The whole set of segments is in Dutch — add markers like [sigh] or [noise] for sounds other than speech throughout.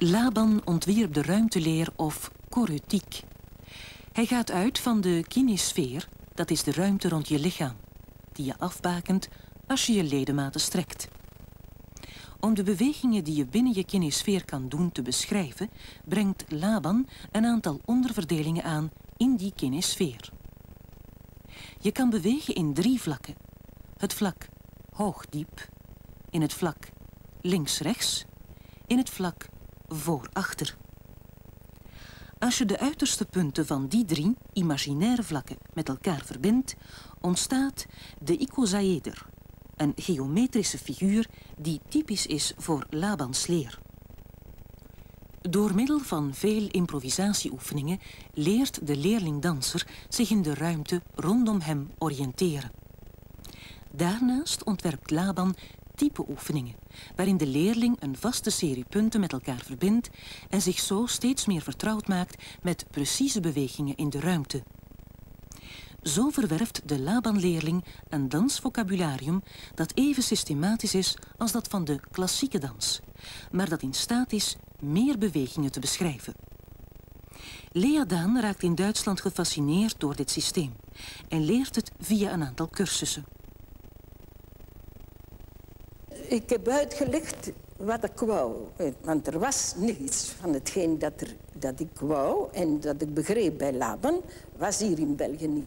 Laban ontwierp de ruimteleer of korutiek. Hij gaat uit van de kinesfeer, dat is de ruimte rond je lichaam, die je afbakent als je je ledematen strekt. Om de bewegingen die je binnen je kinesfeer kan doen te beschrijven, brengt Laban een aantal onderverdelingen aan in die kinesfeer. Je kan bewegen in drie vlakken. Het vlak hoog-diep, in het vlak links-rechts, in het vlak voor-achter. Als je de uiterste punten van die drie imaginaire vlakken met elkaar verbindt, ontstaat de icosaeder, een geometrische figuur die typisch is voor Labans leer. Door middel van veel improvisatieoefeningen leert de leerling-danser zich in de ruimte rondom hem oriënteren. Daarnaast ontwerpt Laban typeoefeningen, waarin de leerling een vaste serie punten met elkaar verbindt en zich zo steeds meer vertrouwd maakt met precieze bewegingen in de ruimte. Zo verwerft de Laban-leerling een dansvocabularium dat even systematisch is als dat van de klassieke dans, maar dat in staat is meer bewegingen te beschrijven. Lea Daan raakt in Duitsland gefascineerd door dit systeem en leert het via een aantal cursussen. Ik heb uitgelegd wat ik wou. Want er was niets van hetgeen dat, er, dat ik wou en dat ik begreep bij Laban, was hier in België niet.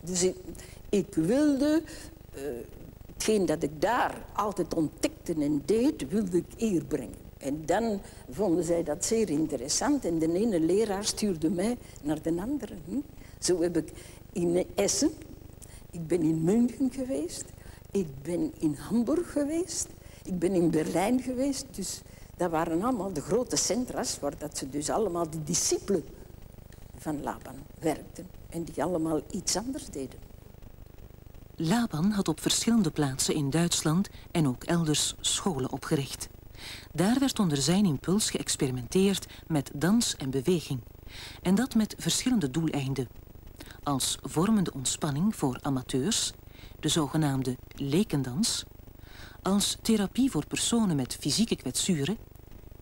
Dus ik, wilde uh, hetgeen dat ik daar altijd ontdekte en deed, wilde ik hier brengen. En dan vonden zij dat zeer interessant en de ene leraar stuurde mij naar de andere. Hm? Zo heb ik in Essen, ik ben in München geweest, ik ben in Hamburg geweest, ik ben in Berlijn geweest. Dus dat waren allemaal de grote centra's waar dat ze dus allemaal de discipelen van Laban werkten en die allemaal iets anders deden. Laban had op verschillende plaatsen in Duitsland en ook elders scholen opgericht. Daar werd onder zijn impuls geëxperimenteerd met dans en beweging. En dat met verschillende doeleinden. Als vormende ontspanning voor amateurs, de zogenaamde lekendans, als therapie voor personen met fysieke kwetsuren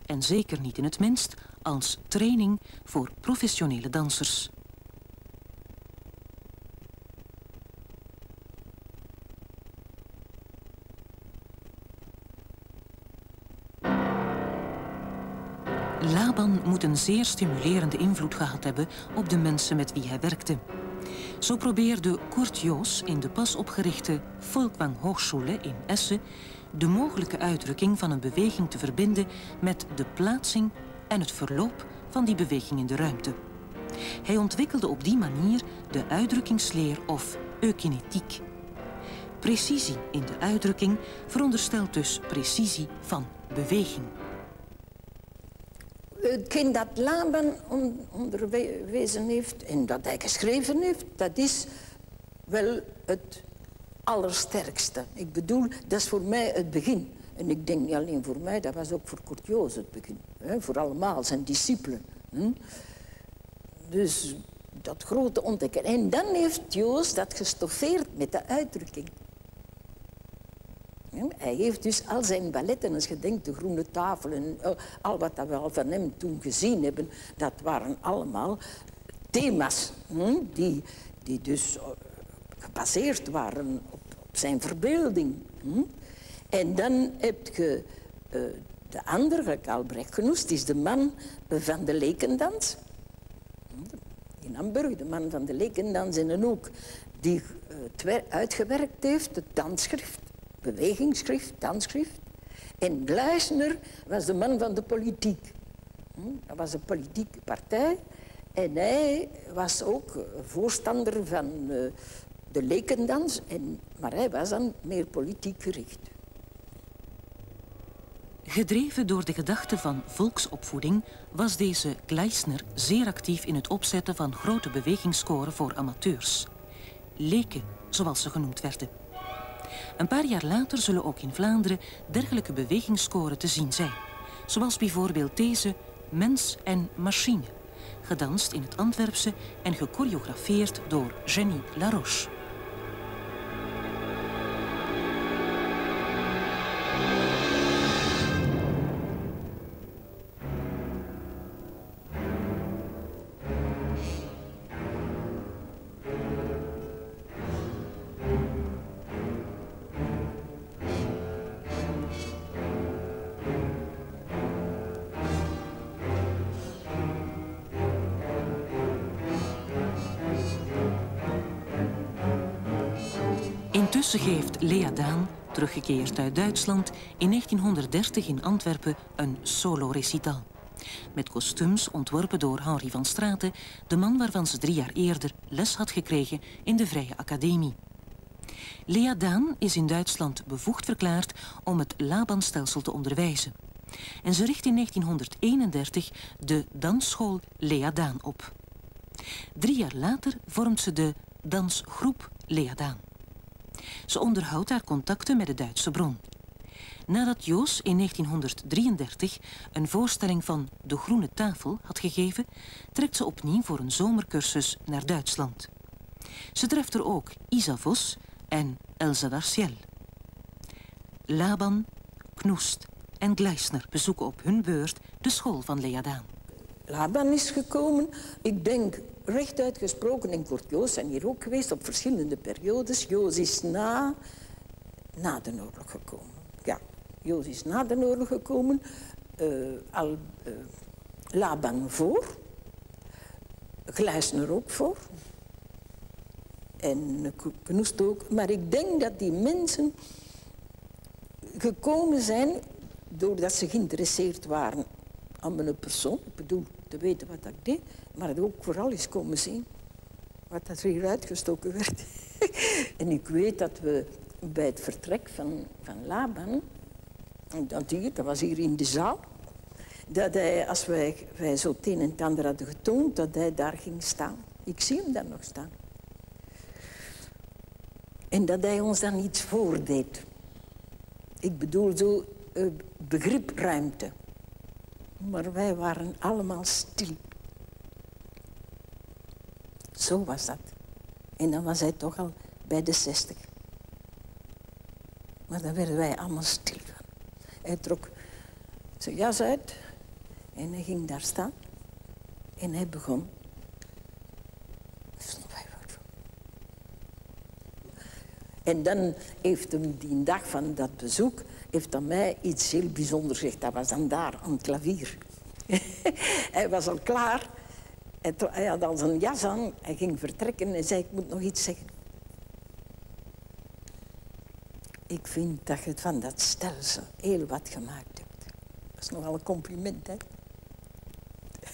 en zeker niet in het minst als training voor professionele dansers. Laban moet een zeer stimulerende invloed gehad hebben op de mensen met wie hij werkte. Zo probeerde Kurt Joos in de pas opgerichte Volkwang Hochschule in Essen de mogelijke uitdrukking van een beweging te verbinden met de plaatsing en het verloop van die beweging in de ruimte. Hij ontwikkelde op die manier de uitdrukkingsleer of eukinetiek. Precisie in de uitdrukking veronderstelt dus precisie van beweging. Hetgeen dat Laban onderwezen heeft en dat hij geschreven heeft, dat is wel het allersterkste. Ik bedoel, dat is voor mij het begin. En ik denk niet alleen voor mij, dat was ook voor Curtius het begin. Hè? Voor allemaal, zijn discipelen. Dus dat grote ontdekken. En dan heeft Joos dat gestoffeerd met de uitdrukking. Hij heeft dus al zijn balletten, als je denkt, de groene tafel en oh, al wat we al van hem toen gezien hebben, dat waren allemaal thema's hm, die, die dus eh, gebaseerd waren op, zijn verbeelding. Hm. En dan heb je uh, de andere, Albrecht Genoest, is de man van de lekendans. In Hamburg, de man van de lekendans en ook die uh, uitgewerkt heeft, het dansschrift bewegingsschrift, dansschrift. En Gleisner was de man van de politiek. Hm, dat was een politieke partij. En hij was ook voorstander van eh, de lekendans, en, maar hij was dan meer politiek gericht. Gedreven door de gedachte van volksopvoeding was deze Gleisner zeer actief in het opzetten van grote bewegingskoren voor amateurs. Leken, zoals ze genoemd werden. Een paar jaar later zullen ook in Vlaanderen dergelijke bewegingskoren te zien zijn. Zoals bijvoorbeeld deze Mens en Machine, gedanst in het Antwerpse en gechoreografeerd door Jenny Laroche. Intussen geeft Lea Daan, teruggekeerd uit Duitsland, in 1930 in Antwerpen een solo-recital. Met kostuums ontworpen door Henri van Straten, de man waarvan ze drie jaar eerder les had gekregen in de Vrije Academie. Lea Daan is in Duitsland bevoegd verklaard om het Labanstelsel te onderwijzen. En ze richt in 1931 de dansschool Lea Daan op. Drie jaar later vormt ze de dansgroep Lea Daan. Ze onderhoudt haar contacten met de Duitse bron. Nadat Joos in 1933 een voorstelling van De Groene Tafel had gegeven, trekt ze opnieuw voor een zomercursus naar Duitsland. Ze treft er ook Isa Vos en Elsa Darciel. Laban, Knoest en Gleisner bezoeken op hun beurt de school van Leadaan. Laban is gekomen, ik denk rechtuit gesproken, en Kurt Joos zijn hier ook geweest op verschillende periodes. Joos is na, na de oorlog gekomen. Ja, Joos is na de oorlog gekomen, uh, al uh, Laban voor, Gleisner ook voor. En Knoest ook. Maar ik denk dat die mensen gekomen zijn doordat ze geïnteresseerd waren aan persoon. Ik bedoel, te weten wat ik deed. Maar het ook vooral eens komen zien wat er hier uitgestoken werd. [laughs] en ik weet dat we bij het vertrek van, van Laban, dat, hier, dat was hier in de zaal, dat hij, als wij, wij zo het een en het ander hadden getoond, dat hij daar ging staan. Ik zie hem daar nog staan. En dat hij ons dan iets voordeed. Ik bedoel zo uh, begripruimte. Maar wij waren allemaal stil. Zo was dat. En dan was hij toch al bij de zestig. Maar dan werden wij allemaal stil. Hij trok zijn jas uit en hij ging daar staan. En hij begon. En dan heeft hem die dag van dat bezoek heeft aan mij iets heel bijzonders gezegd. Dat was dan daar aan het klavier. [laughs] hij was al klaar. Hij had al zijn jas aan. Hij ging vertrekken en zei, ik moet nog iets zeggen. Ik vind dat je van dat stelsel heel wat gemaakt hebt. Dat is nogal een compliment, hè?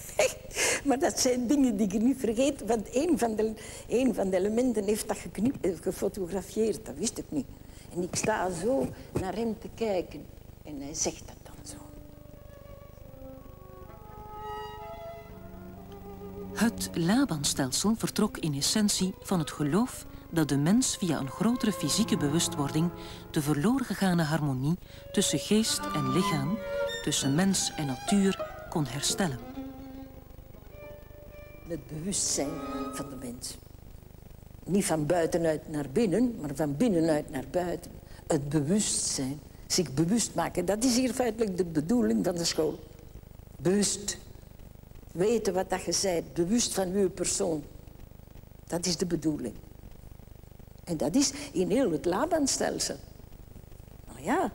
[laughs] maar dat zijn dingen die je niet vergeet. Want een van de, een van de elementen heeft dat eh, gefotografeerd. Dat wist ik niet. En ik sta zo naar hem te kijken. En hij zegt dat dan zo. Het Labanstelsel vertrok in essentie van het geloof dat de mens via een grotere fysieke bewustwording de verloren gegane harmonie tussen geest en lichaam, tussen mens en natuur kon herstellen. Het bewustzijn van de mens. Niet van buitenuit naar binnen, maar van binnenuit naar buiten. Het bewustzijn, zich bewust maken. Dat is hier feitelijk de bedoeling van de school. Bewust. Weten wat dat je zei, bewust van uw persoon. Dat is de bedoeling. En dat is in heel het Labanstelsel. Nou ja.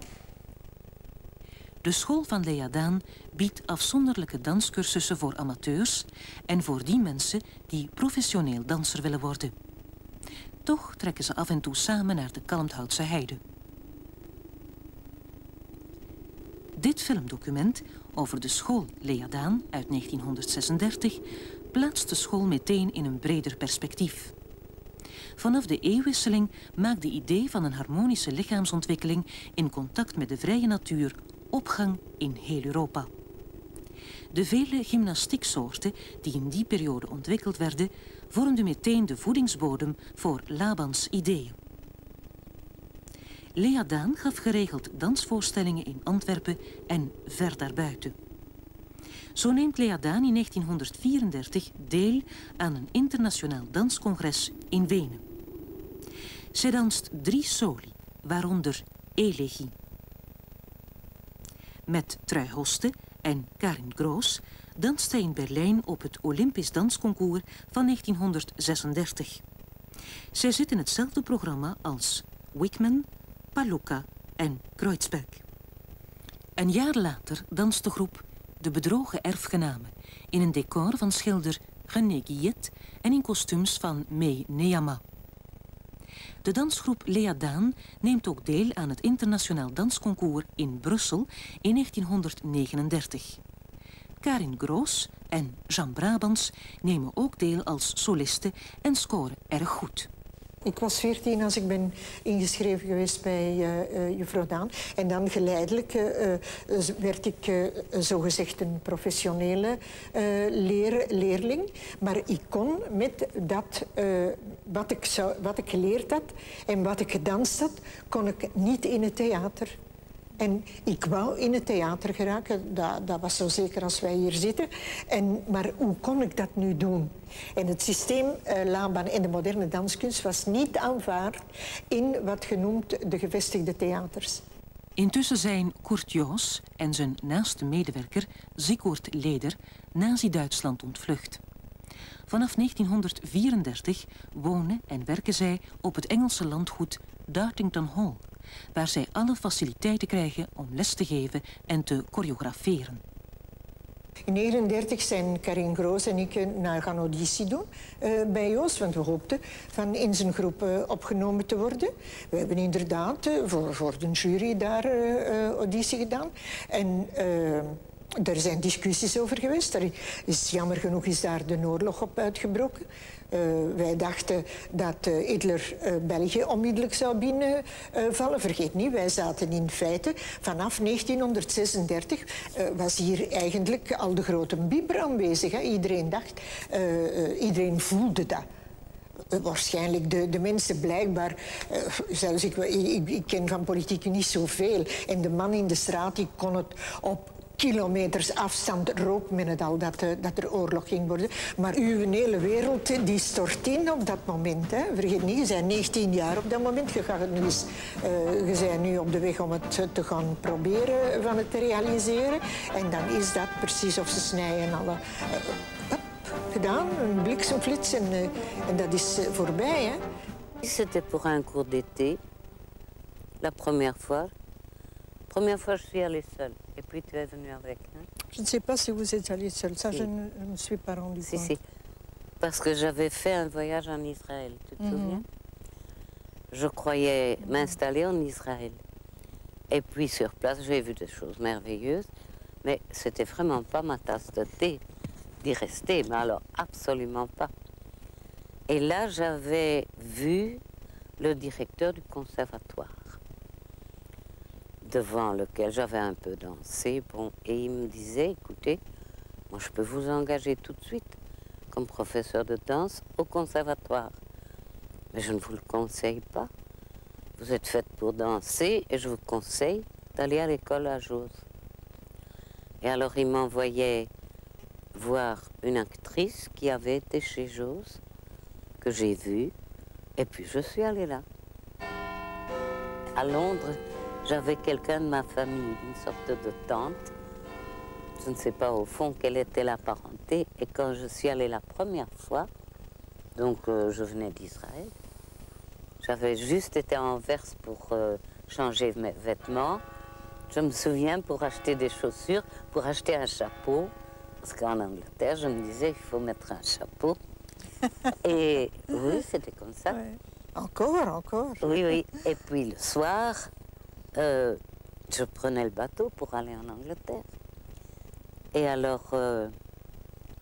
De school van Leadaan biedt afzonderlijke danscursussen voor amateurs en voor die mensen die professioneel danser willen worden. Toch trekken ze af en toe samen naar de Kalmthoutse heide. Dit filmdocument over de school Leadaan uit 1936 plaatst de school meteen in een breder perspectief. Vanaf de eeuwwisseling maakt de idee van een harmonische lichaamsontwikkeling in contact met de vrije natuur opgang in heel Europa. De vele gymnastieksoorten die in die periode ontwikkeld werden, vormden meteen de voedingsbodem voor Labans ideeën. Lea Daan gaf geregeld dansvoorstellingen in Antwerpen en ver daarbuiten. Zo neemt Lea Daan in 1934 deel aan een internationaal danscongres in Wenen. Zij danst drie soli, waaronder Elegie. Met Trui Hoste en Karin Groos danst zij in Berlijn op het Olympisch Dansconcours van 1936. Zij zit in hetzelfde programma als Wickman, Paluca en Kreuzberg. Een jaar later danst de groep De Bedrogen Erfgenamen in een decor van schilder René Guillet en in kostuums van May Neyama. De dansgroep Lea Daan neemt ook deel aan het internationaal dansconcours in Brussel in 1939. Karin Groos en Jean Brabants nemen ook deel als solisten en scoren erg goed. Ik was veertien als ik ben ingeschreven geweest bij uh, juffrouw Daan. En dan geleidelijk uh, werd ik zogezegd een professionele leer, leerling. Maar ik kon met dat, wat, ik zou, wat ik geleerd had en wat ik gedanst had, kon ik niet in het theater. En ik wou in het theater geraken, dat, dat was zo zeker als wij hier zitten. En, maar hoe kon ik dat nu doen? En het systeem uh, Laanbaan in de moderne danskunst was niet aanvaard in wat genoemd de gevestigde theaters. Intussen zijn Kurt Joos en zijn naaste medewerker Sigurd Leder nazi-Duitsland ontvlucht. Vanaf 1934 wonen en werken zij op het Engelse landgoed Dartington Hall waar zij alle faciliteiten krijgen om les te geven en te choreograferen. In 1939 zijn Karin Groos en ik naar gaan auditie doen uh, bij Joost, want we hoopten van in zijn groep uh, opgenomen te worden. We hebben inderdaad voor, voor de jury daar auditie gedaan. En er zijn discussies over geweest. Er is, jammer genoeg is daar de oorlog op uitgebroken. Uh, wij dachten dat uh, Hitler uh, België onmiddellijk zou binnenvallen. Vergeet niet, wij zaten in feite vanaf 1936 was hier eigenlijk al de grote bibber aanwezig. Hè. Iedereen dacht, iedereen voelde dat waarschijnlijk de, de mensen blijkbaar... Zelfs ik, ik, ik, ken van politiek niet zoveel. En de man in de straat die kon het op kilometers afstand rook men het al dat, uh, dat er oorlog ging worden. Maar uw hele wereld die stort in op dat moment. Hè. Vergeet niet, je bent 19 jaar op dat moment. Je, gaat nu eens, uh, je bent nu op de weg om het te gaan proberen van het te realiseren. En dan is dat precies of ze snijden alle... Uh, gedaan, een bliksemflits en, en dat is voorbij. C'était pour un cours d'été, la première fois. Première fois, je suis allée seule. Et puis, tu es venue avec. Hein? Je ne sais pas si vous êtes allée seule. Ça, si. je ne me suis pas rendue si, compte. Si, Parce que j'avais fait un voyage en Israël, tu te mm -hmm. souviens? Je croyais m'installer en Israël. Et puis, sur place, j'ai vu des choses merveilleuses. Mais c'était vraiment pas ma tasse de thé d'y rester. Mais alors, absolument pas. Et là, j'avais vu le directeur du conservatoire devant lequel j'avais un peu dansé. Et il me disait, écoutez, moi je peux vous engager tout de suite comme professeur de danse au conservatoire. Mais je ne vous le conseille pas. Vous êtes faite pour danser et je vous conseille d'aller à l'école à Jose. Et alors il m'envoyait voir une actrice qui avait été chez Jose, que j'ai vue, et puis je suis allée là. À Londres, j'avais quelqu'un de ma famille, une sorte de tante. Je ne sais pas au fond quelle était la parenté. Et quand je suis allée la première fois, donc euh, je venais d'Israël, j'avais juste été en verse pour euh, changer mes vêtements. Je me souviens pour acheter des chaussures, pour acheter un chapeau. Parce qu'en Angleterre, je me disais, il faut mettre un chapeau. [laughs] Et oui, c'était comme ça. Ouais. Encore, encore. Oui, oui. Et puis le soir, euh, je prenais le bateau pour aller en Angleterre. Et alors, euh,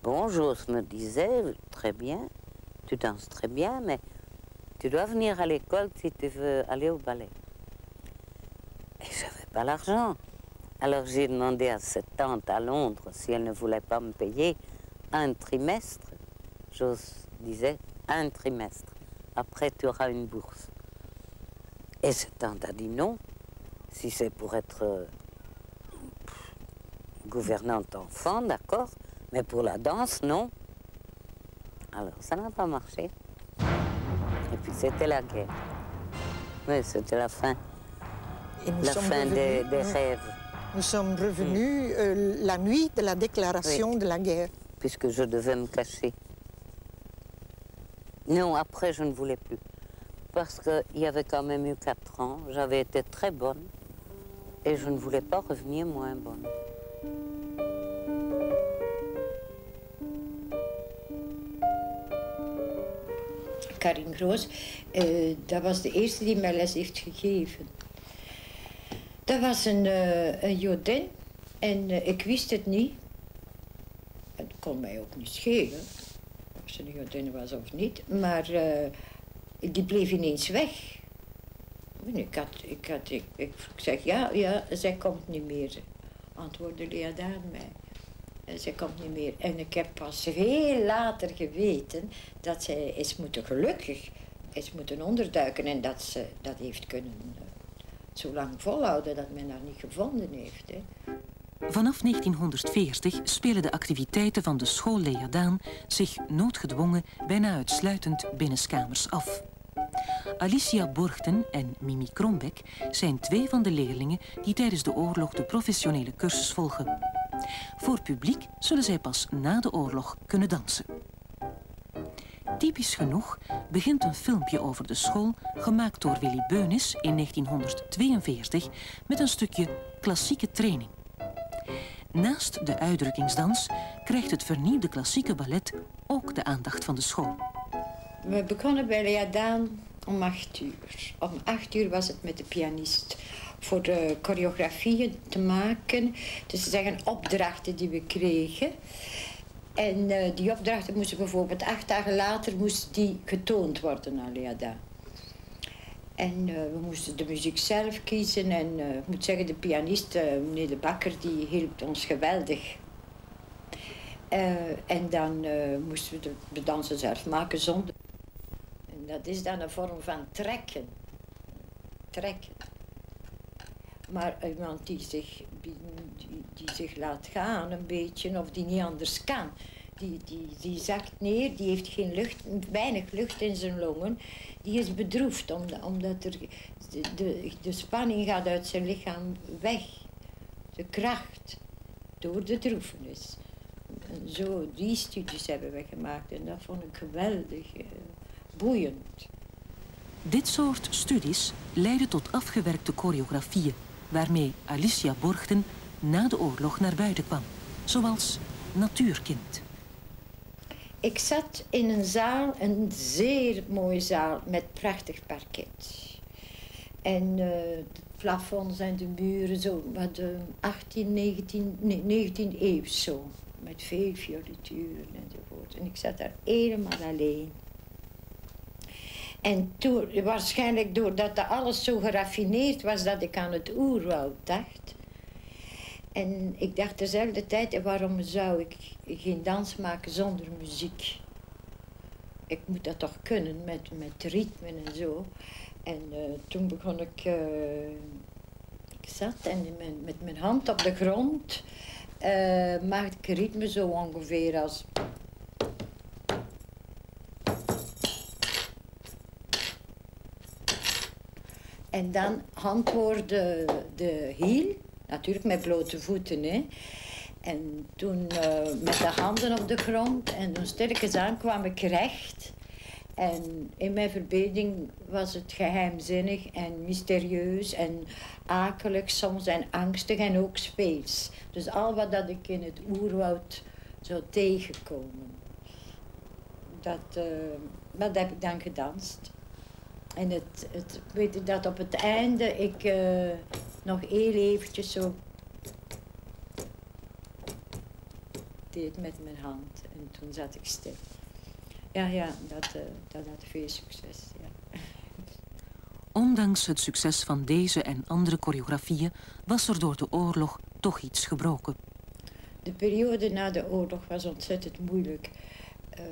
bon, Joss me disait, très bien, tu danses très bien, mais tu dois venir à l'école si tu veux aller au ballet. Et je n'avais pas l'argent. Alors j'ai demandé à cette tante à Londres si elle ne voulait pas me payer un trimestre. Joss disait, un trimestre. Après, tu auras une bourse. Et cette tante a dit non. Si c'est pour être euh, gouvernante enfant, d'accord, mais pour la danse, non. Alors, ça n'a pas marché. Et puis, c'était la guerre. Oui, c'était la fin. La fin revenus, des, des rêves. Nous sommes revenus euh, la nuit de la déclaration Oui. de la guerre. puisque je devais me cacher. Non, après, je ne voulais plus. Parce qu'il y avait quand même eu quatre ans, j'avais été très bonne et je ne voulais pas revenir moins. Karin Groos, uh, dat was de eerste die mij les heeft gegeven. Dat was een, uh, een Jodin en ik wist het niet. Het kon mij ook niet schelen of ze een Jodin was of niet, maar die bleef ineens weg. Ik, had, ik, had, ik, ik, zeg ja, ja, zij komt niet meer, antwoordde Lea Daan mij. Zij komt niet meer. En ik heb pas veel later geweten dat zij is moeten gelukkig is moeten onderduiken en dat ze dat heeft kunnen uh, zo lang volhouden dat men haar niet gevonden heeft. Hè. Vanaf 1940 spelen de activiteiten van de school Leerdaan zich noodgedwongen bijna uitsluitend binnenskamers af. Alicia Borgten en Mimi Krombeck zijn twee van de leerlingen die tijdens de oorlog de professionele cursus volgen. Voor publiek zullen zij pas na de oorlog kunnen dansen. Typisch genoeg begint een filmpje over de school, gemaakt door Willy Beunis in 1942, met een stukje klassieke training. Naast de uitdrukkingsdans krijgt het vernieuwde klassieke ballet ook de aandacht van de school. We begonnen bij Lea Daan om acht uur. Om acht uur was het met de pianist voor de choreografieën te maken. Dus te zeggen opdrachten die we kregen. En uh, die opdrachten moesten bijvoorbeeld acht dagen later moest die getoond worden aan Leada. En uh, we moesten de muziek zelf kiezen. En ik moet zeggen, de pianist, meneer De Bakker, die hielp ons geweldig. en dan moesten we de, de dansen zelf maken zonder dat is dan een vorm van trekken. Trekken. Maar iemand die zich, die, zich laat gaan een beetje, of die niet anders kan, die, die, die zakt neer, die heeft geen lucht, weinig lucht in zijn longen. Die is bedroefd omdat, omdat er, de, de, spanning gaat uit zijn lichaam weg. De kracht door de droefenis. En zo, die studies hebben we gemaakt en dat vond ik geweldig. Boeiend. Dit soort studies leidden tot afgewerkte choreografieën... waarmee Alicia Borgten na de oorlog naar buiten kwam. Zoals Natuurkind. Ik zat in een zaal, een zeer mooie zaal met prachtig parket. En uh, het plafonds en de muren zo, wat de 18, 19, nee, 19 eeuw zo. Met veel fiorituren enzovoort. En ik zat daar helemaal alleen. En toen, waarschijnlijk doordat dat alles zo geraffineerd was dat ik aan het oerwoud dacht. En ik dacht dezelfde tijd, waarom zou ik geen dans maken zonder muziek? Ik moet dat toch kunnen met, met ritme en zo. En uh, toen begon ik. Uh, ik zat en met, mijn hand op de grond uh, maakte ik ritme zo ongeveer als. En dan handwoordde de hiel, natuurlijk met blote voeten. Hè. En toen uh, met de handen op de grond en toen stilletjes aan kwam ik recht. En in mijn verbeelding was het geheimzinnig en mysterieus en akelig soms en angstig en ook speels. Dus al wat dat ik in het oerwoud zou tegenkomen. Dat, uh, dat heb ik dan gedanst. En het, het, weet je dat op het einde ik uh, nog heel eventjes zo deed met mijn hand. En toen zat ik stil. Ja, ja, dat, uh, dat had veel succes, ja. Ondanks het succes van deze en andere choreografieën was er door de oorlog toch iets gebroken. De periode na de oorlog was ontzettend moeilijk. Uh,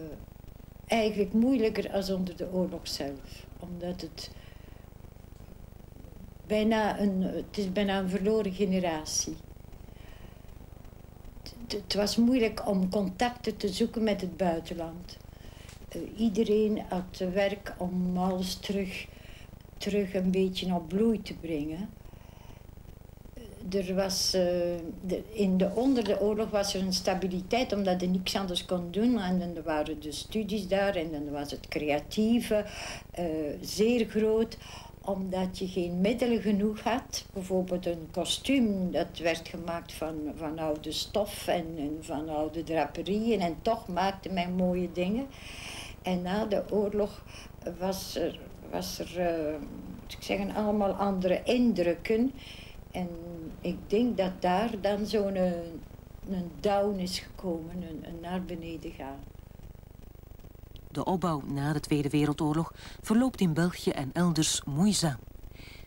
eigenlijk moeilijker als onder de oorlog zelf omdat het bijna een, het is bijna een verloren generatie. Het, het was moeilijk om contacten te zoeken met het buitenland. Uh, iedereen had werk om alles terug, terug een beetje op bloei te brengen. Er was, uh, de, in de, onder de oorlog was er een stabiliteit omdat je niks anders kon doen. En dan waren de studies daar en dan was het creatieve uh, zeer groot omdat je geen middelen genoeg had. Bijvoorbeeld een kostuum, dat werd gemaakt van, van oude stof en, van oude draperieën. En toch maakte men mooie dingen. En na de oorlog was er, was er uh, ik zeggen, allemaal andere indrukken. En ik denk dat daar dan zo'n een, een down is gekomen, een, een naar beneden gaan. De opbouw na de Tweede Wereldoorlog verloopt in België en elders moeizaam.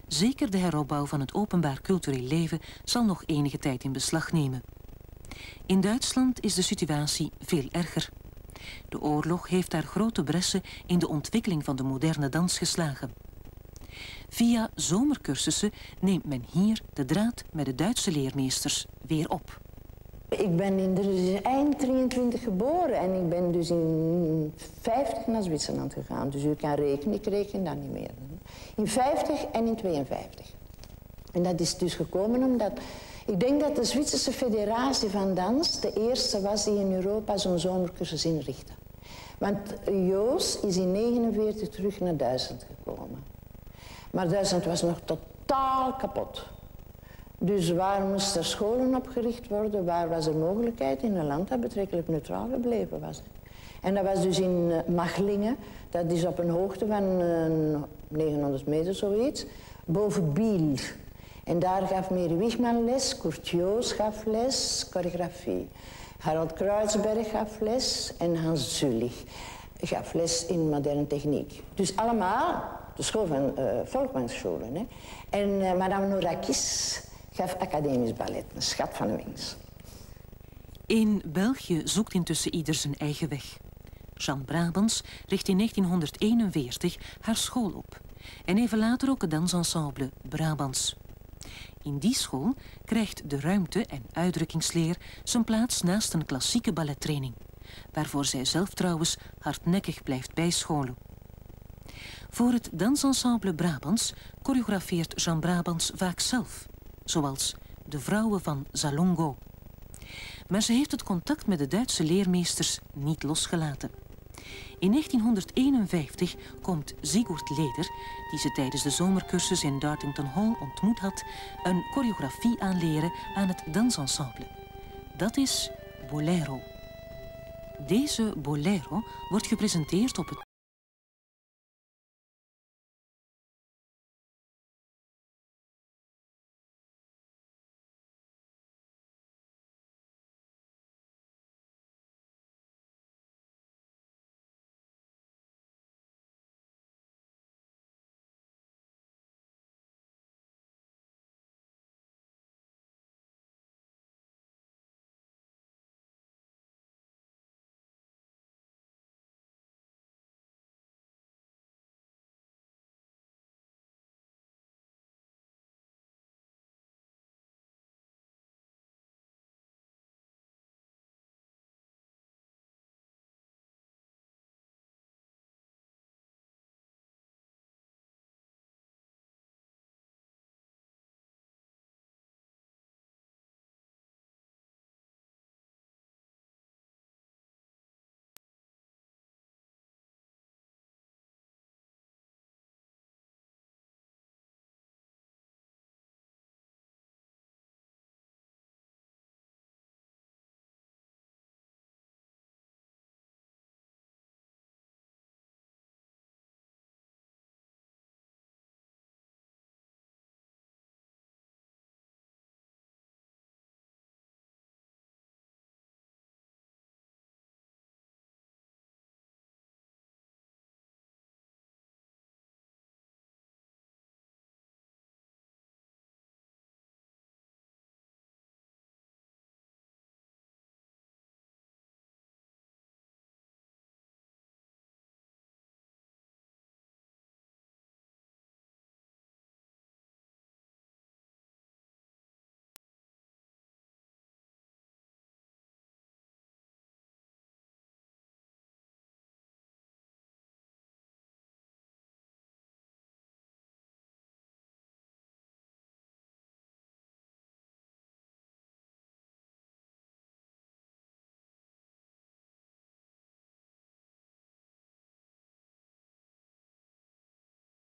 Zeker de heropbouw van het openbaar cultureel leven zal nog enige tijd in beslag nemen. In Duitsland is de situatie veel erger. De oorlog heeft daar grote bressen in de ontwikkeling van de moderne dans geslagen. Via zomercursussen neemt men hier de draad met de Duitse leermeesters weer op. Ik ben in de eind 23 geboren en ik ben dus in 50 naar Zwitserland gegaan. Dus u kan rekenen, ik reken dat niet meer. In 50 en in 52. En dat is dus gekomen omdat... Ik denk dat de Zwitserse Federatie van Dans de eerste was die in Europa zo'n zomercursus inrichtte. Want Joos is in 1949 terug naar Duitsland gekomen. Maar Duitsland was nog totaal kapot. Dus waar moesten scholen opgericht worden? Waar was er mogelijkheid in een land dat betrekkelijk neutraal gebleven was? En dat was dus in eh, Machlingen, dat is op een hoogte van 900 eh, meter zoiets, boven Biel. En daar gaf Mary Wichman les, Kurt gaf les, choreografie. Harald Kruisberg gaf les en Hans Zulig gaf les in moderne techniek. Dus allemaal school van uh. Hè. En uh, Madame Nourakis gaf academisch ballet, een schat van de wings. In België zoekt intussen ieder zijn eigen weg. Jean Brabants richt in 1941 haar school op. En even later ook het dansensemble Brabants. In die school krijgt de ruimte- en uitdrukkingsleer zijn plaats naast een klassieke ballettraining, waarvoor zij zelf trouwens hardnekkig blijft bijscholen. Voor het dansensemble Brabants choreografeert Jean Brabants vaak zelf, zoals de vrouwen van Zalongo. Maar ze heeft het contact met de Duitse leermeesters niet losgelaten. In 1951 komt Sigurd Leder, die ze tijdens de zomercursus in Dartington Hall ontmoet had, een choreografie aanleren aan het dansensemble. Dat is Bolero. Deze Bolero wordt gepresenteerd op het